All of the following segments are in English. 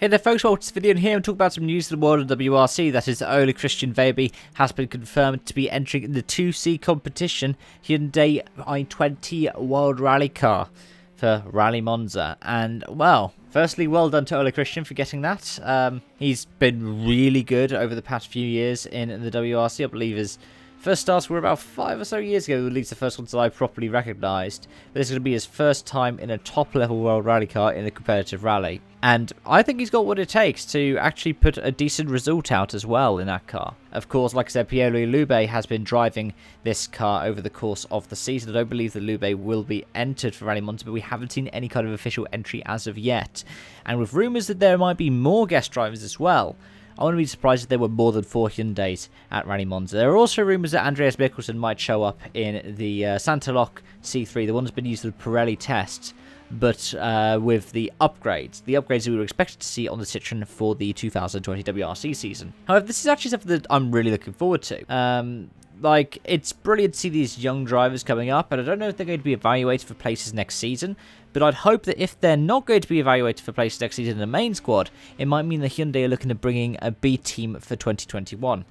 Hey there folks, welcome to this video and here I'm talking about some news in the world of WRC, that is that Ole Christian Veiby has been confirmed to be entering in the 2C competition Hyundai i20 World Rally Car for Rally Monza. And well, firstly well done to Ole Christian for getting that. Um, he's been really good over the past few years in, the WRC, I believe his First starts were about five or so years ago, least the first ones that I properly recognised. This is going to be his first time in a top level world rally car in a competitive rally. And I think he's got what it takes to actually put a decent result out as well in that car. Of course, like I said, Pierre-Louis Loubet has been driving this car over the course of the season. I don't believe that Loubet will be entered for Rally Monza, but we haven't seen any kind of official entry as of yet. And with rumours that there might be more guest drivers as well, I wouldn't be surprised if there were more than four Hyundais at Rally Monza. There are also rumours that Andreas Mikkelsen might show up in the uh, Saintéloc C3, the one that's been used for the Pirelli tests, but uh, with the upgrades. The upgrades that we were expected to see on the Citroen for the 2020 WRC season. However, this is actually something that I'm really looking forward to. Um, like, it's brilliant to see these young drivers coming up, and I don't know if they're going to be evaluated for places next season, but I'd hope that if they're not going to be evaluated for places next season in the main squad, it might mean that Hyundai are looking at bringing a B team for 2021.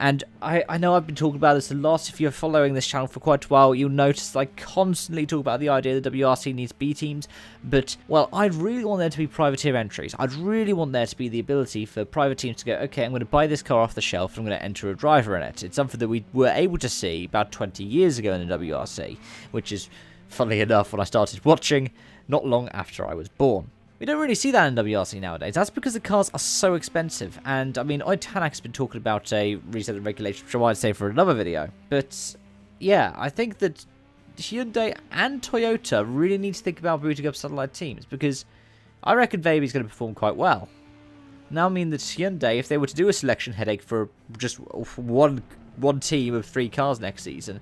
And I, I know I've been talking about this a lot. If you're following this channel for quite a while, you'll notice I constantly talk about the idea that WRC needs B teams. But, well, I'd really want there to be privateer entries. I'd really want there to be the ability for private teams to go, okay, I'm going to buy this car off the shelf and I'm going to enter a driver in it. It's something that we were able to see about 20 years ago in the WRC, which is funnily enough, when I started watching, not long after I was born. We don't really see that in WRC nowadays. That's because the cars are so expensive. And, I mean, Oid has been talking about a reset of regulation, which I might say for another video. But, yeah, I think that Hyundai and Toyota really need to think about booting up satellite teams. Because I reckon Veiby's going to perform quite well. Now, I mean that Hyundai, if they were to do a selection headache for just one one team of three cars next season,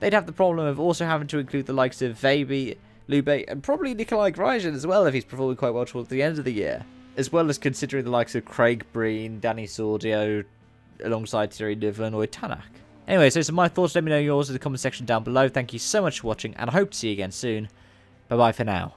they'd have the problem of also having to include the likes of Veiby, Loubet, and probably Nikolay Gryazin as well if he's performing quite well towards the end of the year. As well as considering the likes of Craig Breen, Dani Sordo, alongside Thierry Neuville or Tanak. Anyway, so some my thoughts. Let me know yours in the comment section down below. Thank you so much for watching, and I hope to see you again soon. Bye-bye for now.